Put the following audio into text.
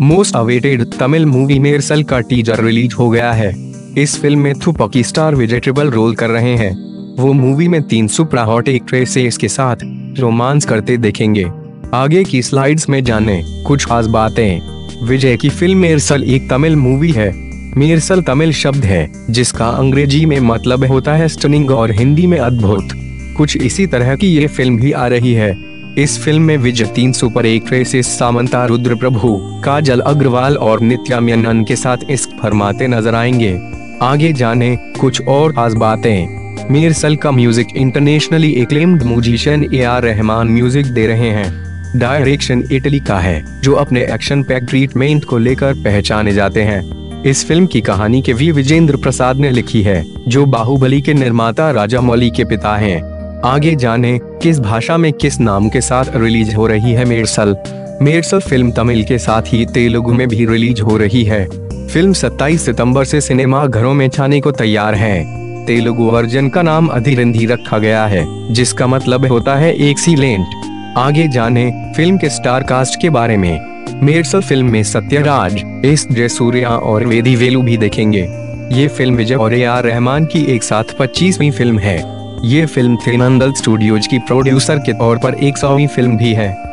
Most awaited Tamil movie Mersal का teaser release हो गया है। इस फ़िल्म में Thuppakki star Vijay triple role कर रहे हैं। वो मूवी में तीन सुपरा हॉट एक्ट्रेसेस के साथ रोमांस करते देखेंगे। आगे की स्लाइड्स में जाने कुछ खास बातें। विजय की फ़िल्म मेरसल एक तमिल मूवी है। मेरसल तमिल शब्द है, जिसका अंग्रेज़ी में मतलब होता है स्टनिंग और हिंदी में अद्भुत। कुछ इसी तरह की ये फ़िल्म भी आ रही है। इस फ़िल्म में विजय तीन सुपर एक्ट्रेसेस सामंता रुद्र प्रभु काजल अग्रवाल और नित्या मेनन के साथ इस फरमाते नज़र आएँगे। आगे जाने कुछ और खास बातें। मीरसल का music internationally acclaimed musician A R Rahman music दे रहे हैं। डायरेक्शन इटली का है, जो अपने एक्शन पैक ट्रीटमेंट को लेकर पहचाने जाते हैं। इस फ़िल्म की कहानी के वी विजेंद्र प्रसाद ने लिखी है, जो बाहुबली के निर्माता राजा मौली के पिता हैं। आगे जाने, किस भाषा में किस नाम के साथ रिलीज़ हो रही है मेरसल? मेरसल फ़िल्म तमिल के साथ ही तेलुगु में भी रिलीज़ हो रही है। फ़िल्म 27 सितंबर से सिनेमा घरों में छाने को तैयार है। तेलुगु वर्जन का नाम अधिरंधी रखा गया है, जिसका मतलब होता है एक सीलेंट आगे जाने, फ़िल्म के स्टार कास्ट के बारे में। मेरसल फ़िल्म में सत्यराज, एस जयसूर्या और वेदी वेलू भी देखेंगे। ये फ़िल्म विजय और ए आर रहमान की एक साथ पच्चीसवीं फ़िल्म है। ये फ़िल्म थे नंदल स्टूडियोज की प्रोड्यूसर के तौर पर एक सौवीं फ़िल्म भी है।